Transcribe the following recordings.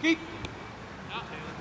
Keep. Push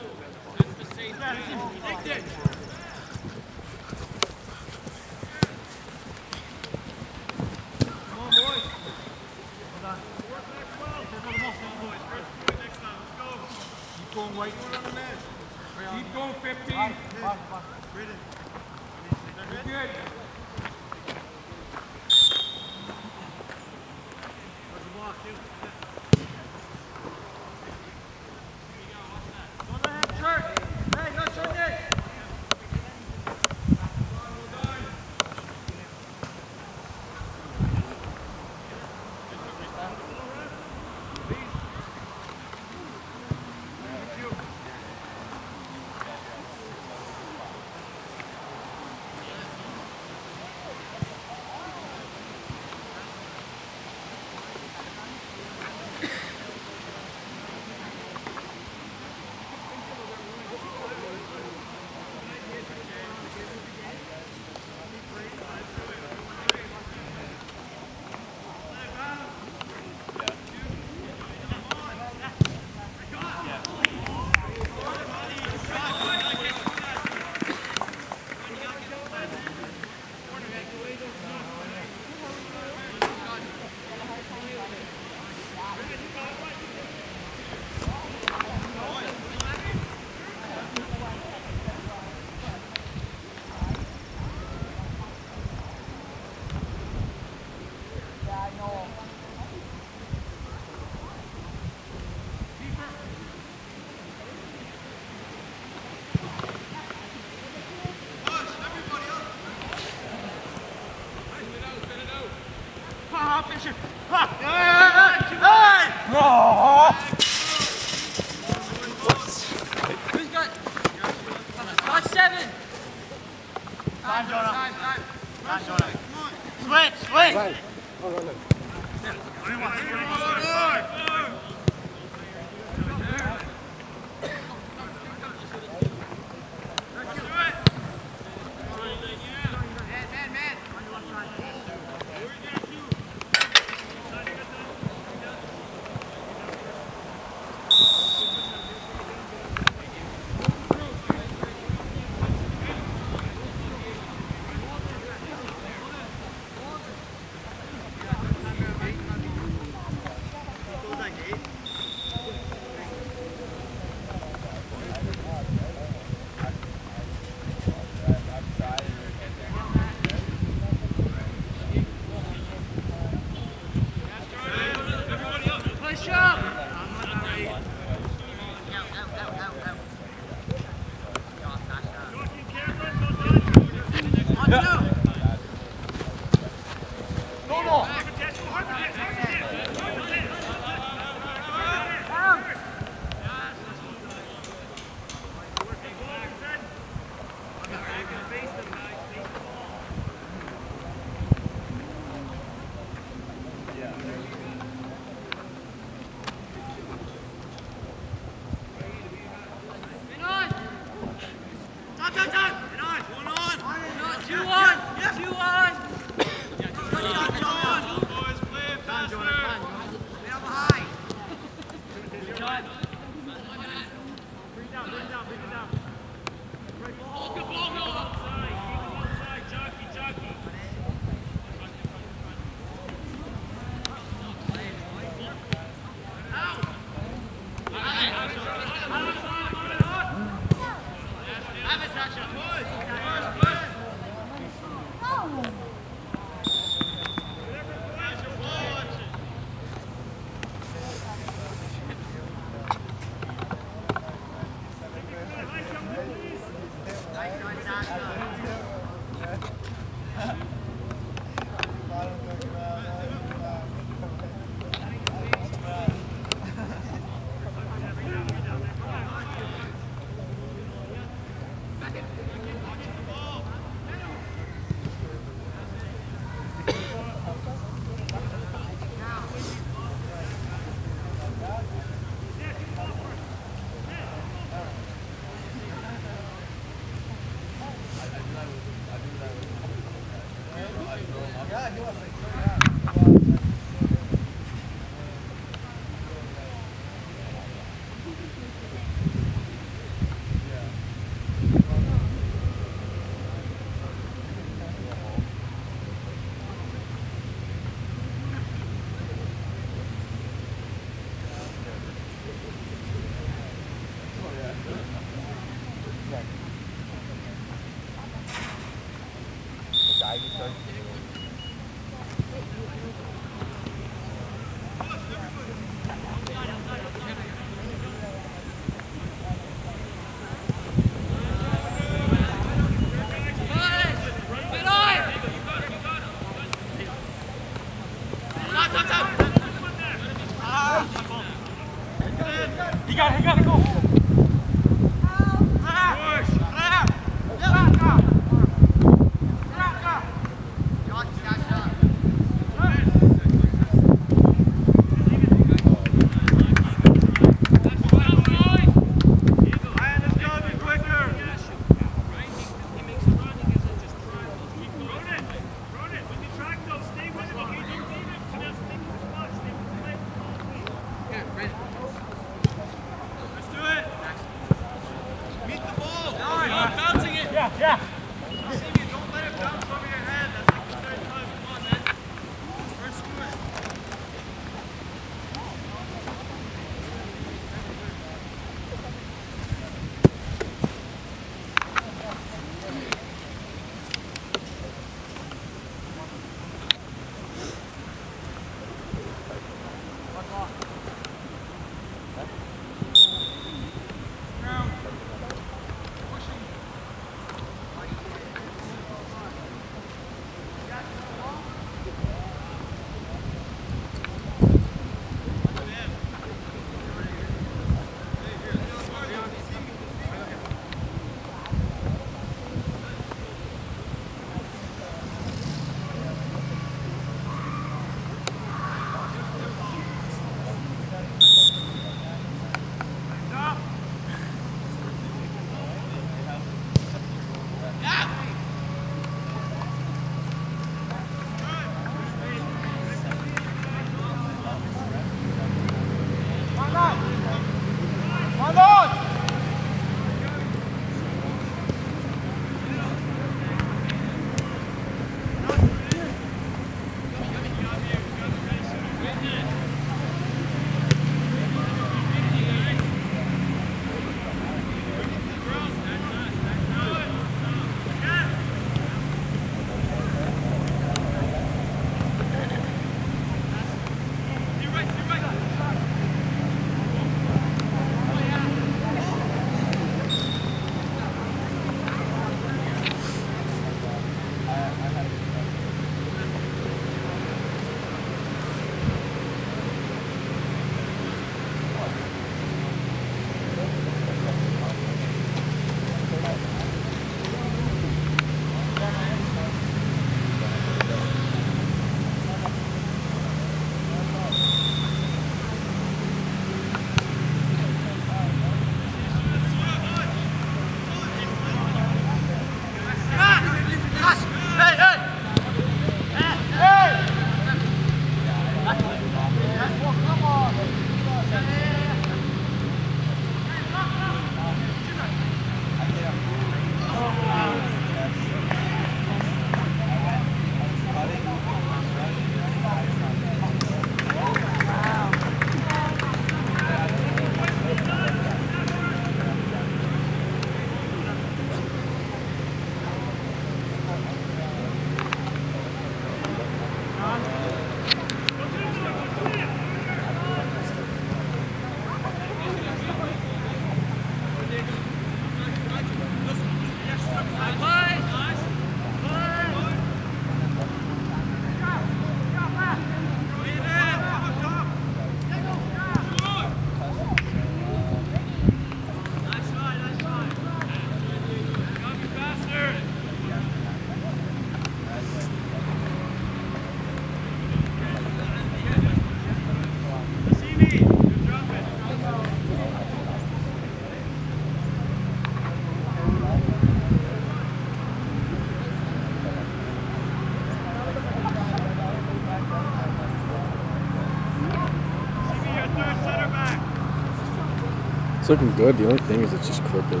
looking good. The only thing is it's just crooked.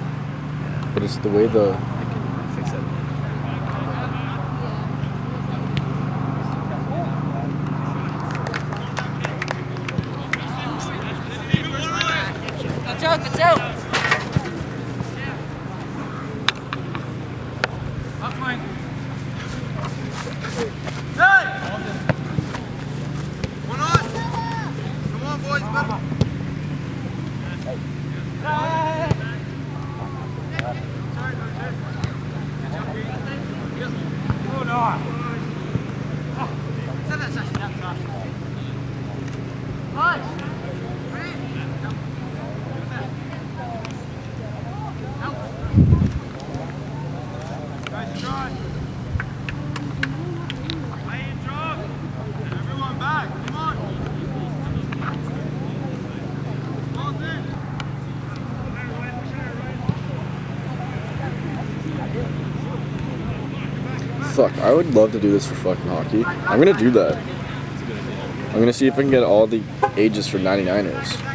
But it's the way the I can fix it. That's out, out. Up, Mike. One on. Come on, boys. Better. Good on. Guys, try. Lane drop. Everyone back. Come on. Ball's in. fuck. I would love to do this for fucking hockey. I'm gonna do that. I'm gonna see if I can get all the ages for 99ers.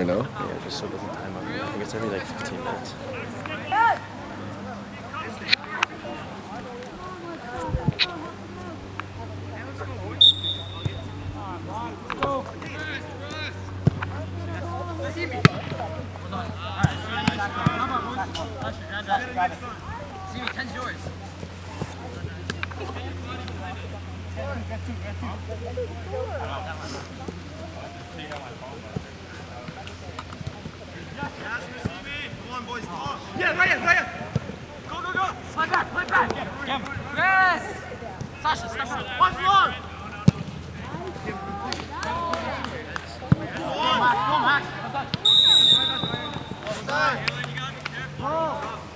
Right now? Yeah, just so it doesn't time up. I think it's every like 15 minutes. See me, 10's yours. Get two, get two. Yeah, right in, right in. Go, go, go. Play back, play back. Kim. Yes. Sasha, step up. One long. Go, Max. Go, Max. Offside. Oh.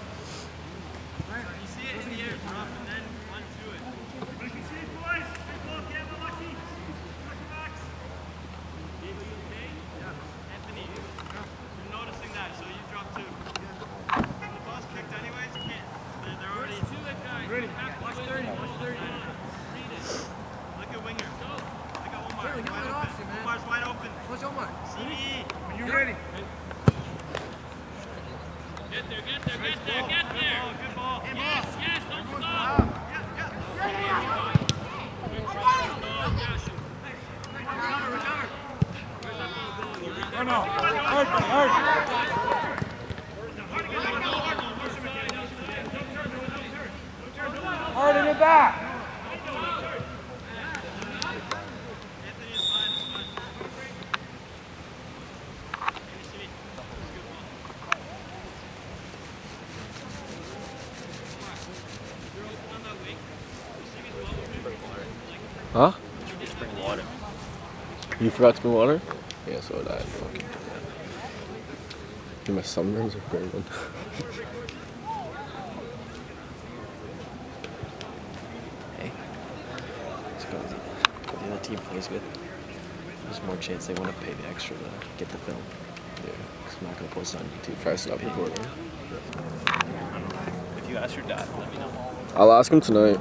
You forgot to put water? Yeah, so did I. Fucking Dude, my sunburns are burning. hey. Let's go the, other team plays good. There's more chance they want to pay the extra to get the film. Yeah, because I'm not going to post it on YouTube. Try to stop recording. If you ask your dad, let me know. I'll ask him tonight.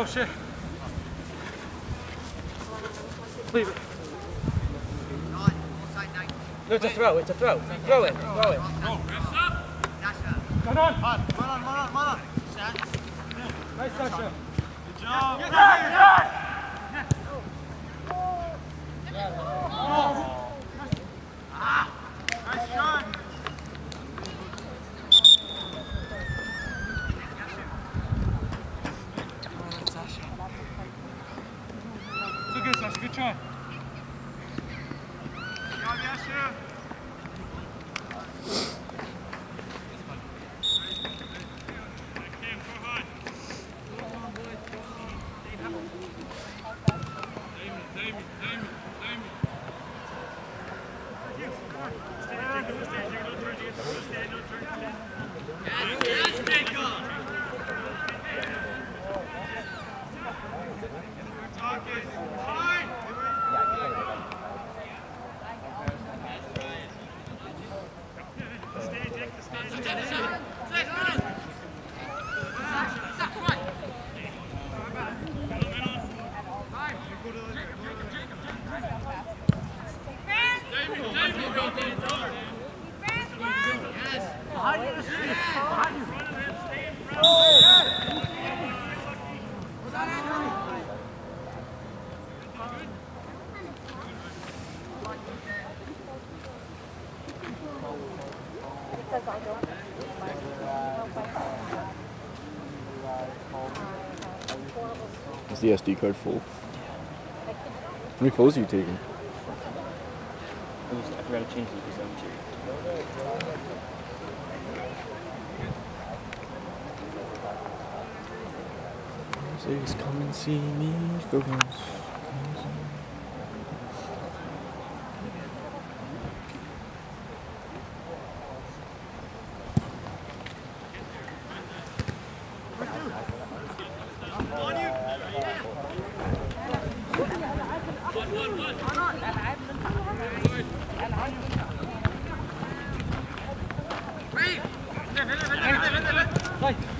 Your flow. Oh shit. No, it's a throw. It's a throw. Throw it. Throw it. Refs up. Come on. Come on, come on, come on, come on. Nice, Sasha. Good job. Nice the SD card full? How many photos are you taking? I forgot to change the design too. Please come and see me, photos. One Hey!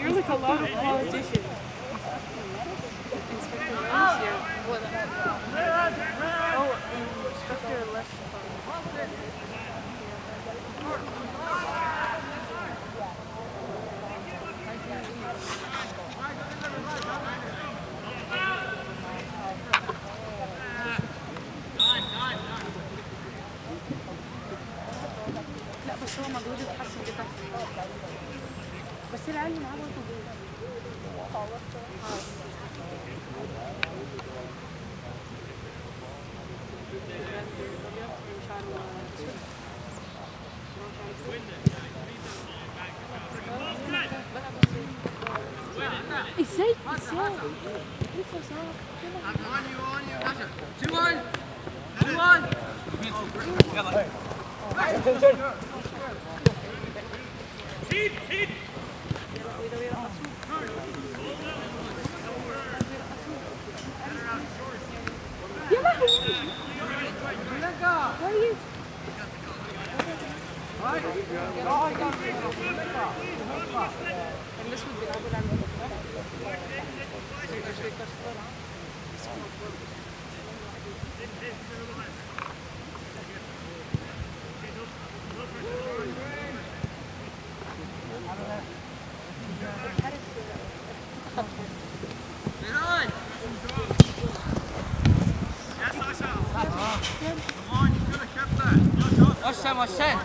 You're like a lot of politicians. Thank you. 起来，你拿我手机。好了，ازاي ازاي لسه صعب كده 2 1 2 1 2 1 يلا 晒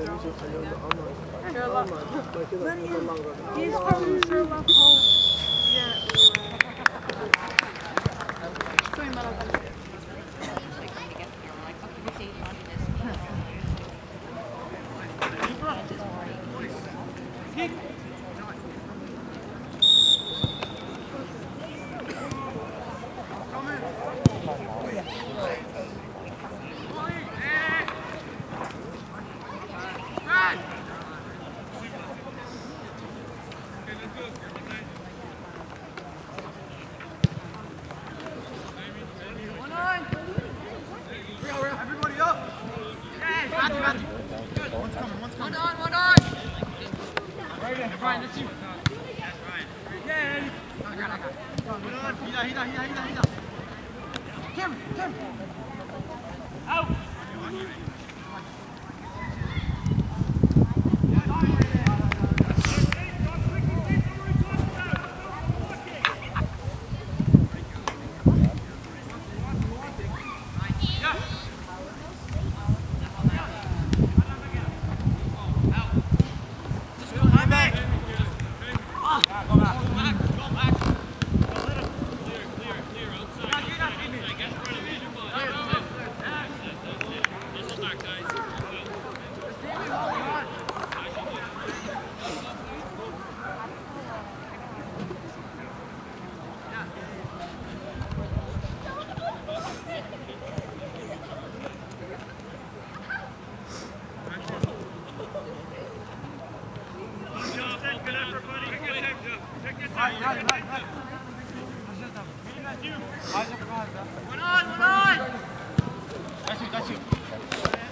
He's from Sherlock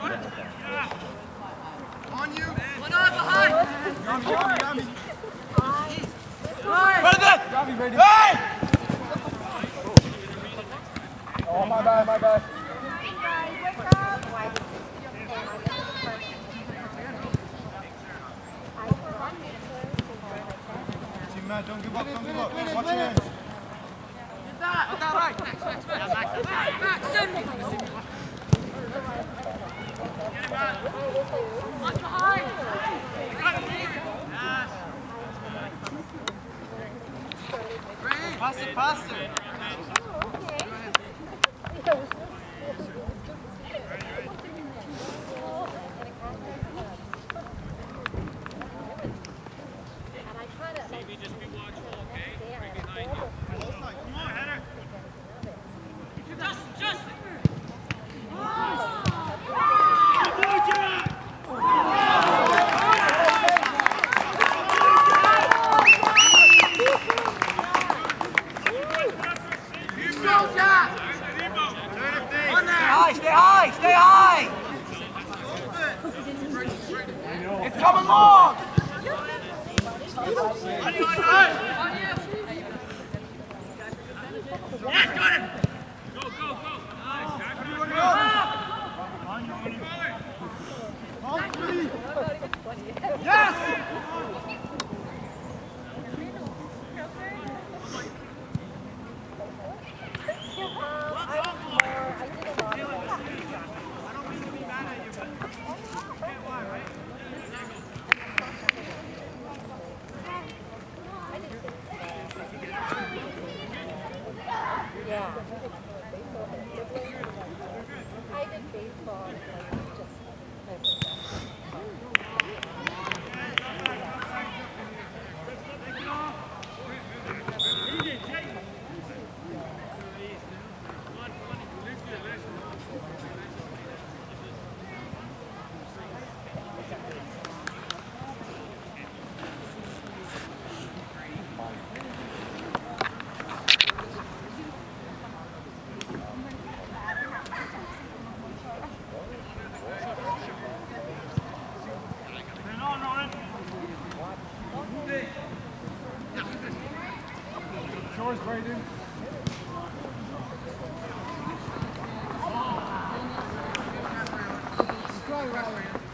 On you. One eye behind. Yami, don't give up, don't give up. Watch your hands. Get that. Get right. Next, next, next. faster. Left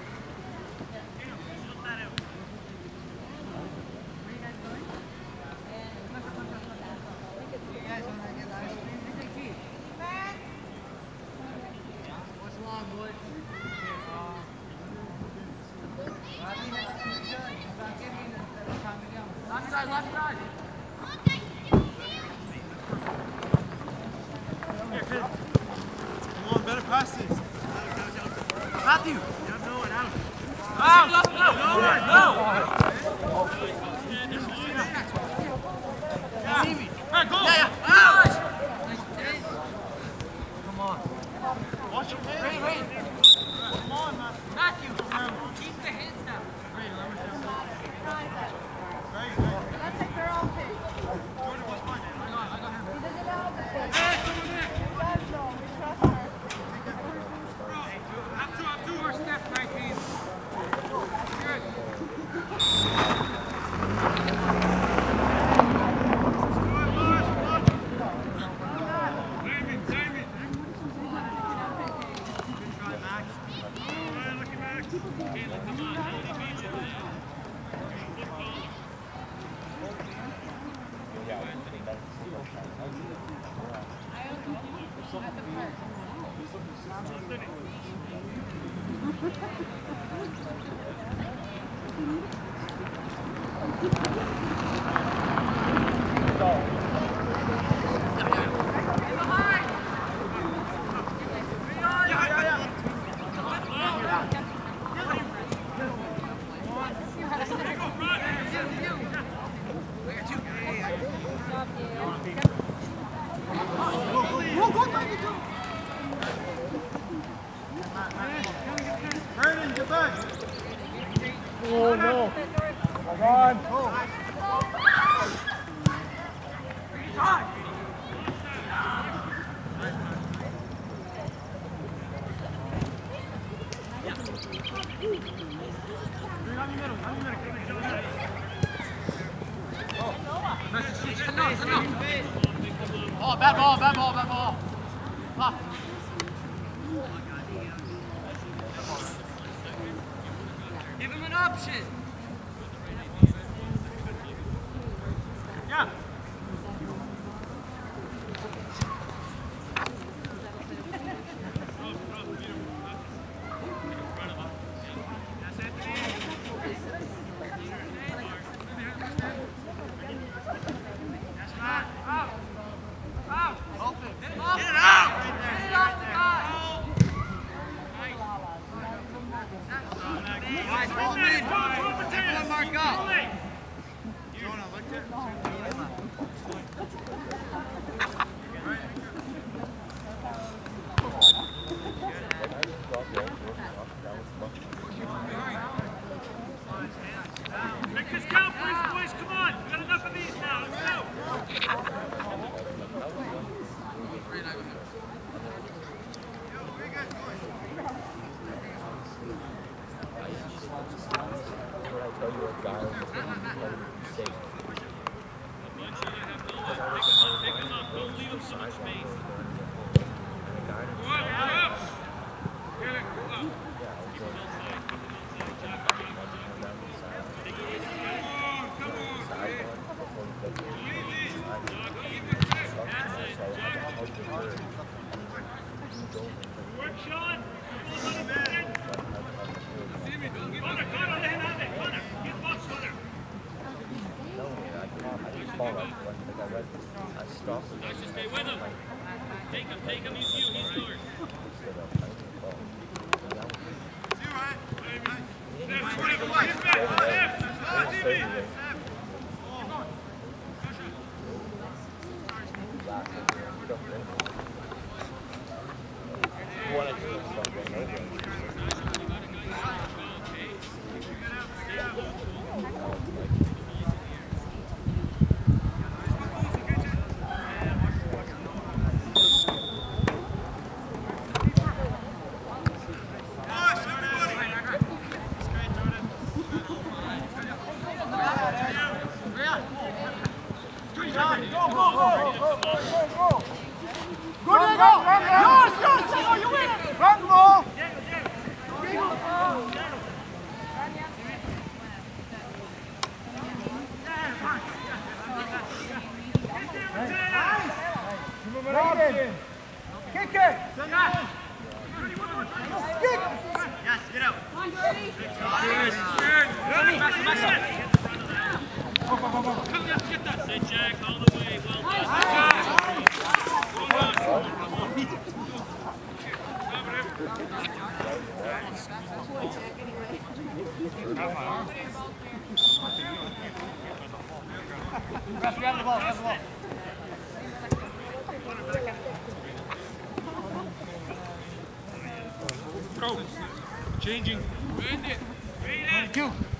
Changing. Read it.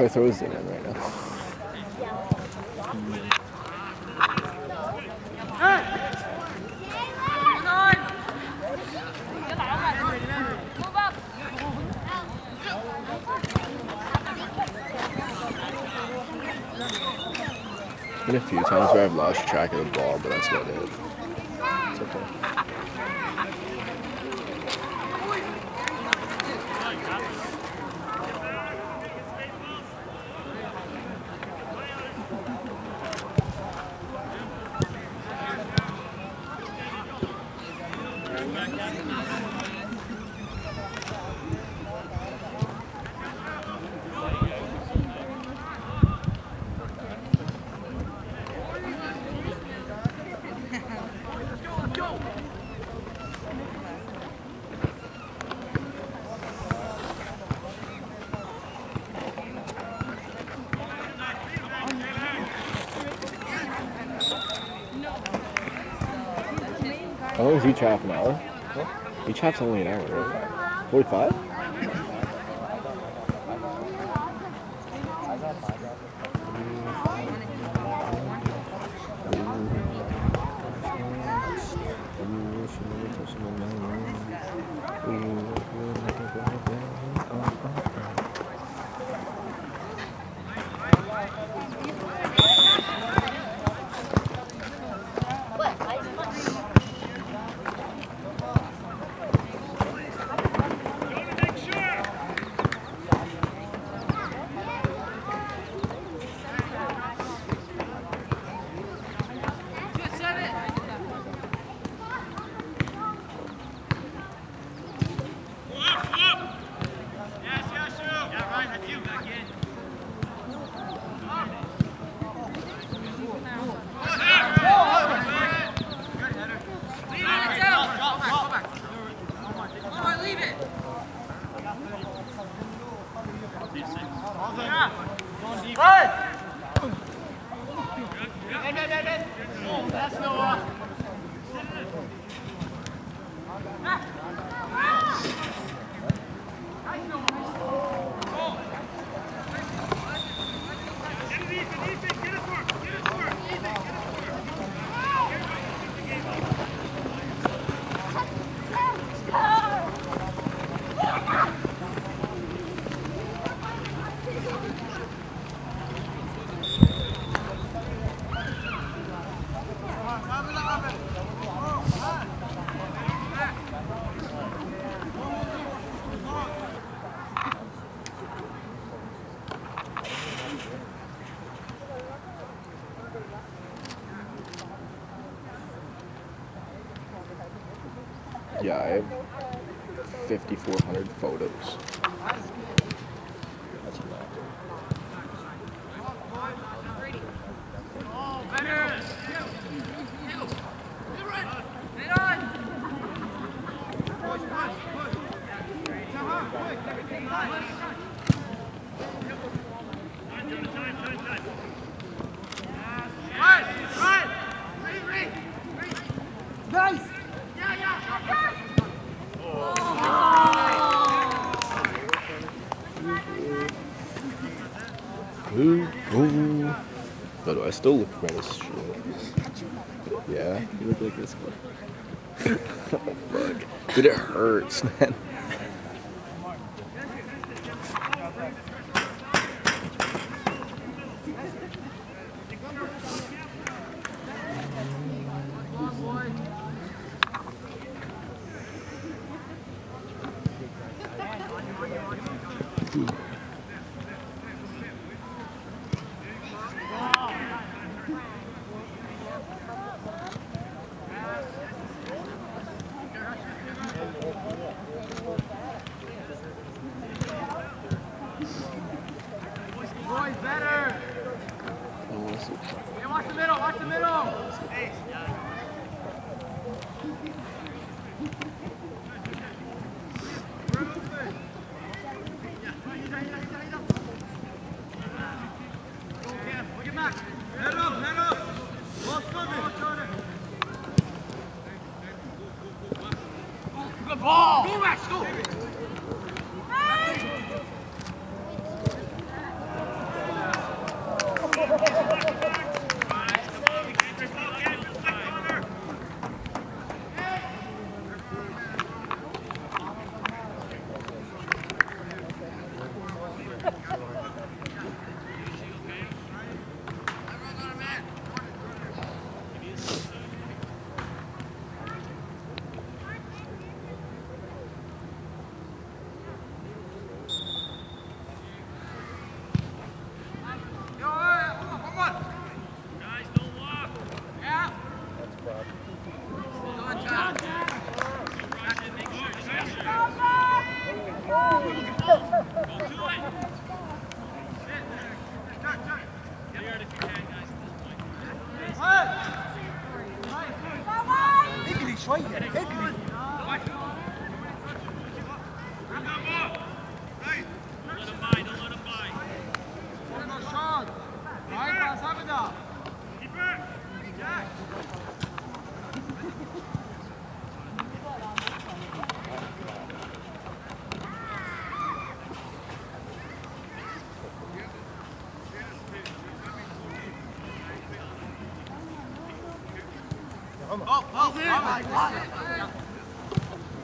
It I throw his in right now? Been a few times where I've lost track of the ball, but that's about it. Is each half an hour? Each half's only an hour, right? 45? 5,400 photos. Colts, man. Ooh.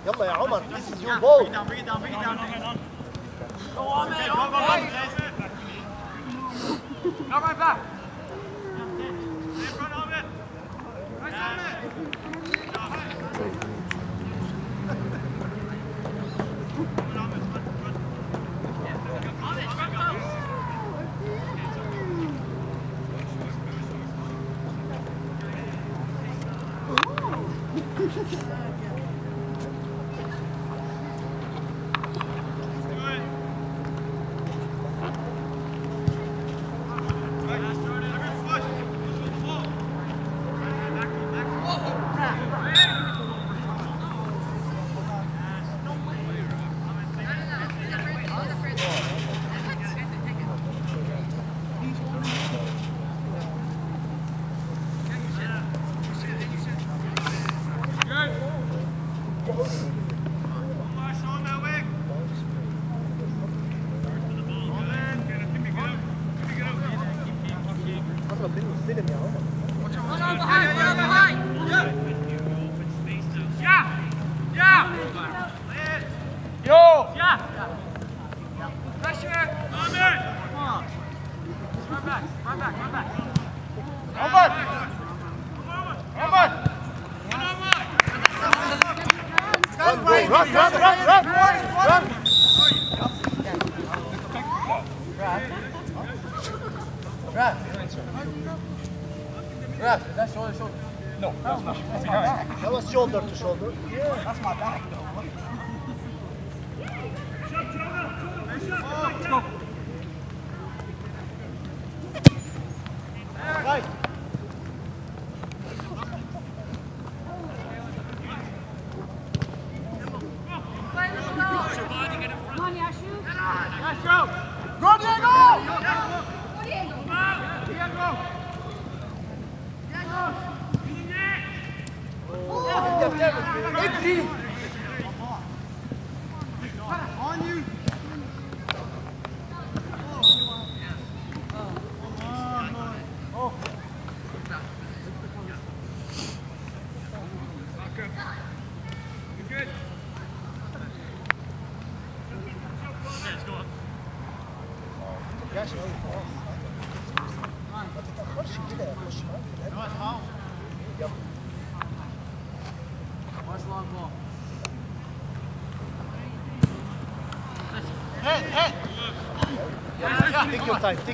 يلا يا عمر this is your ball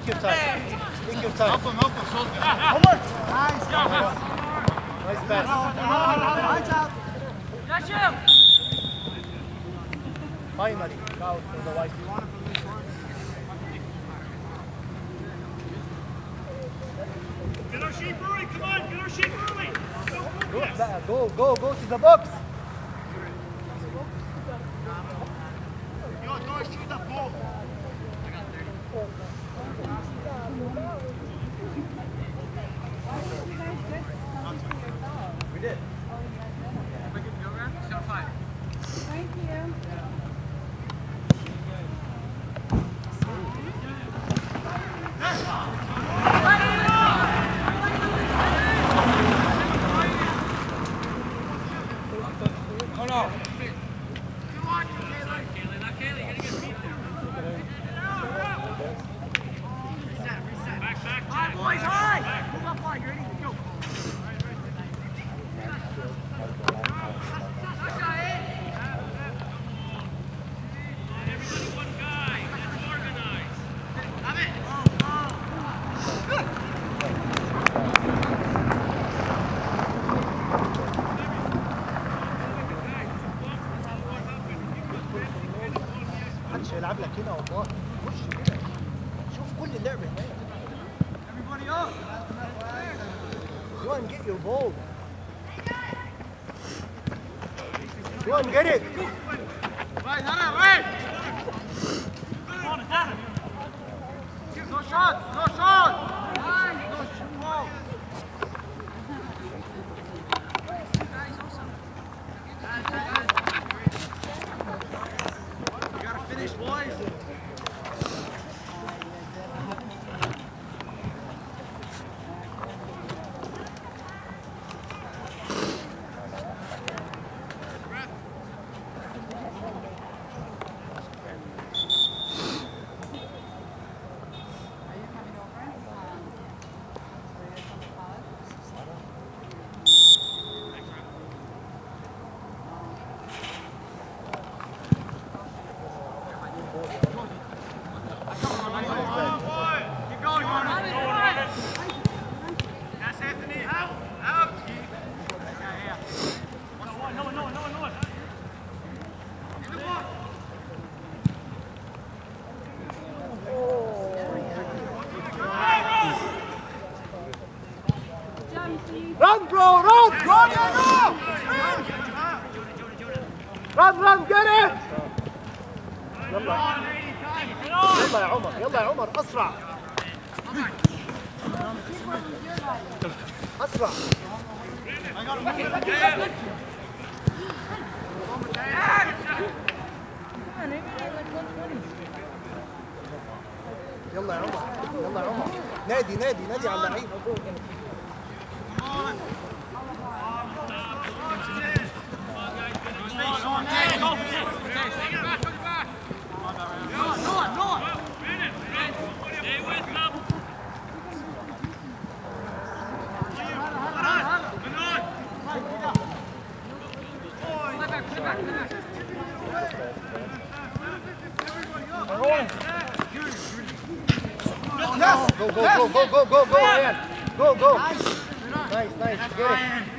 Take your time. Take your time. Help him, help him, soldier. Homer! Nice. Nice pass. Touch him! Finally, foul for the white. Get our sheep early, come on, get our sheep early! Go, go, go, go to the box! go, go, go, go, go, yeah. Go, go. Nice, nice, nice. Get it.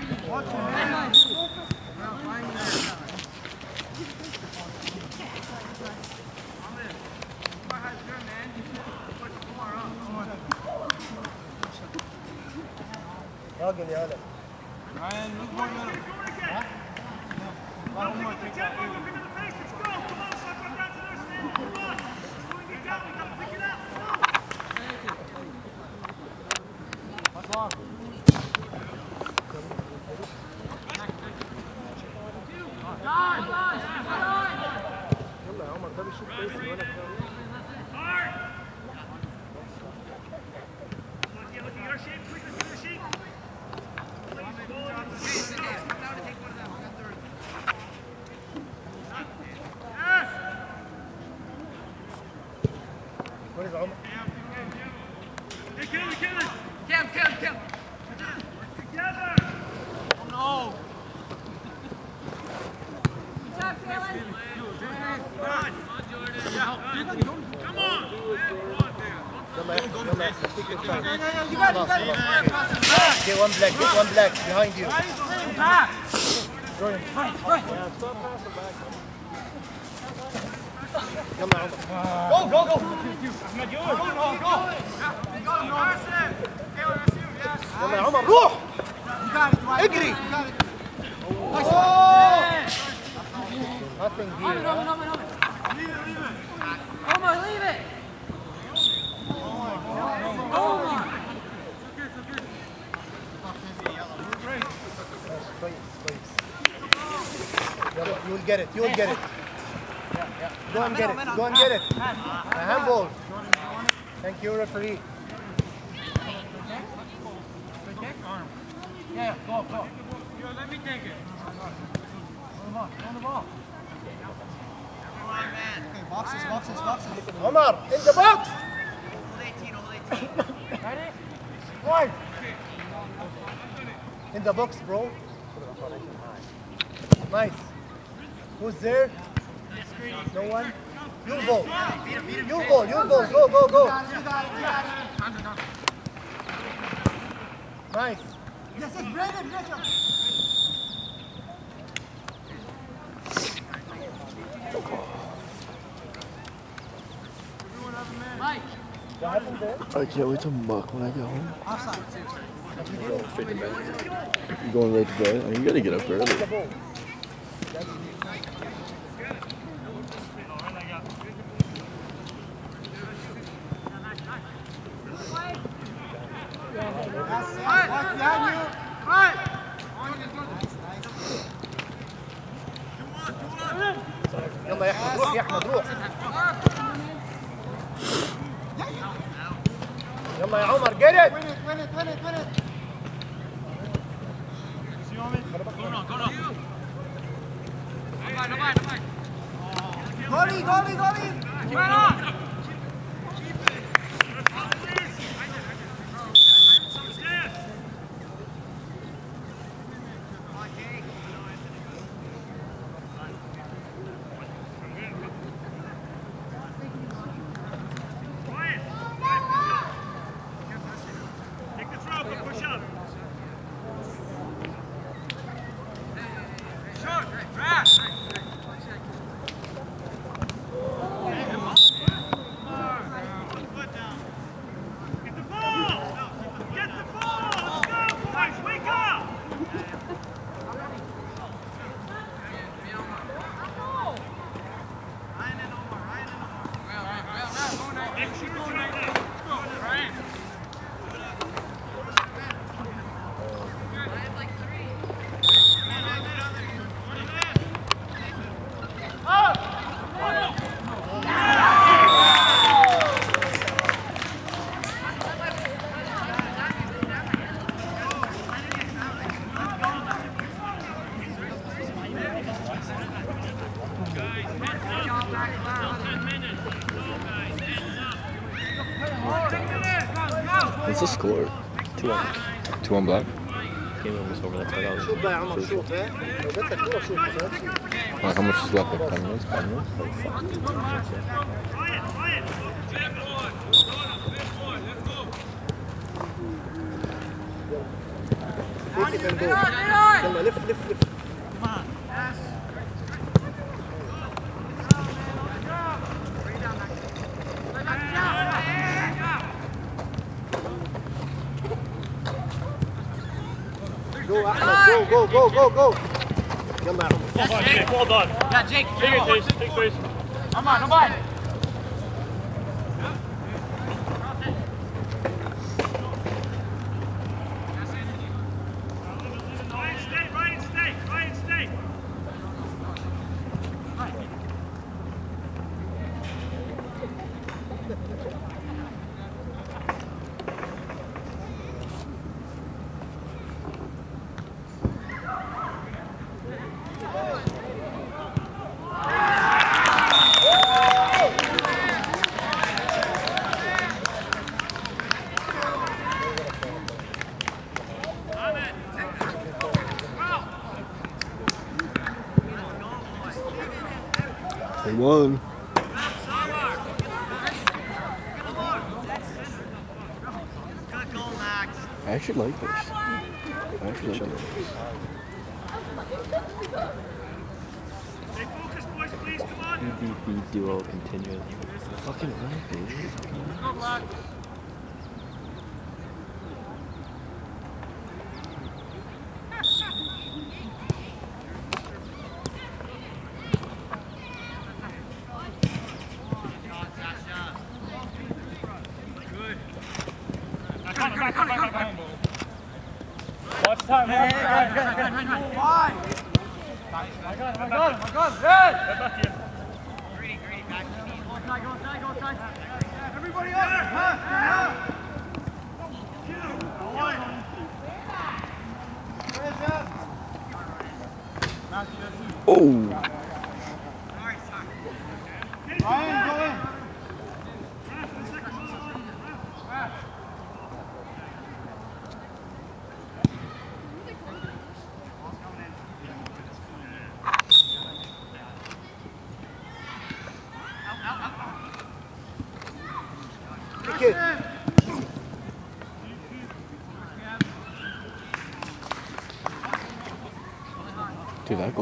The other. one black get one black behind you يلا يا عمر جو جو جو يلا يا عمر روح اجري Nothing here. get it you will get it go and get it go and get it a handball thank you referee Yeah, go, go. Let me take it. On the ball, on the ball. Boxes, boxes, boxes. Omar in the box Ready? One. in the box bro nice who's there no one you go you go you go go go go nice Yes, yes, Brandon, yes, sir. Mike. what happened there I can't wait to muck when I get home. Offside. You going right to bed? I mean, you gotta get up early. يلا يا احمد روح يا احمد روح يلا يا عمر get بقى يا عمر شوف ها لو جاتك كوره شوف ما عمر شو زلاطة كمل كمل يلا لف Go, Atlas. Go, go, go, go, go. Come out. Yes, Jake. Well done. Yeah, Jake. Take it, Jason. Take Jason. Come on, come on.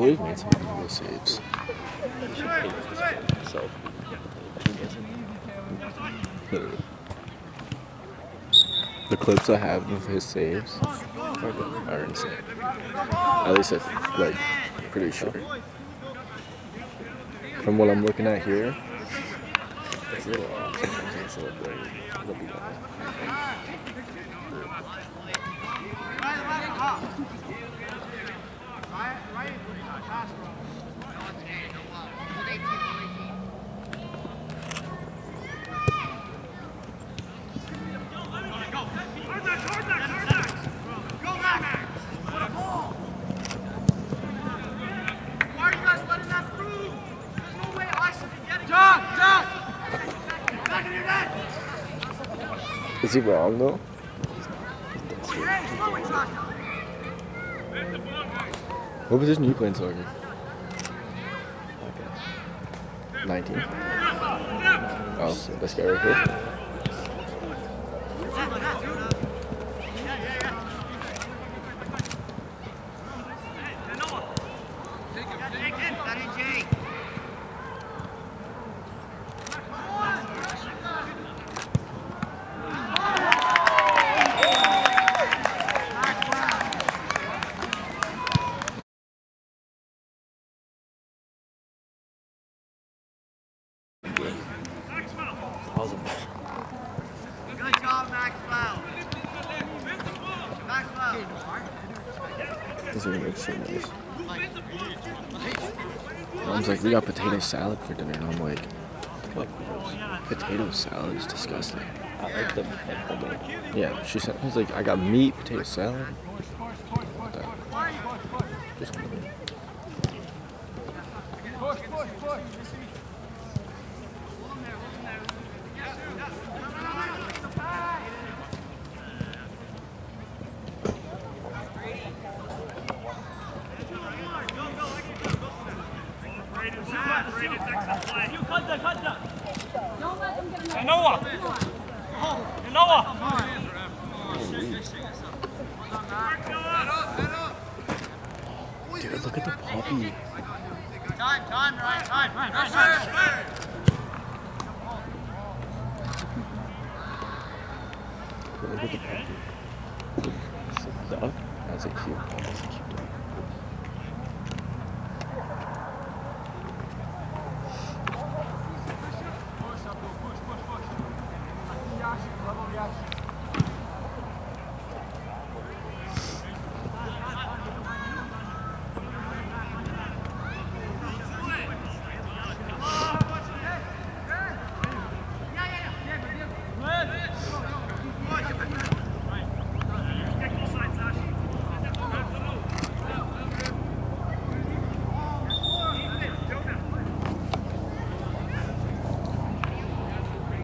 Some really saves. So, The clips I have of his saves are, are insane. At least I like pretty sure. From what I'm looking at here, it's a little off. Sometimes it's a little blurry. It'll be better. Hard hard hard Go, Max. What a ball. Why are you guys letting that through? There's no way I should be getting John, John. Back in your net. Is he wrong though? Hey, slow it, Josh. What position are you playing soccer? 19. Oh, this guy right here. That in, Jake. How's it? Good job, Maxwell. Maxwell. This is gonna make so nice. Mom's like, we got potato salad for dinner, and I'm like, What? potato salad is disgusting. I like them like. Yeah, she said, I was like, I got meat, potato salad.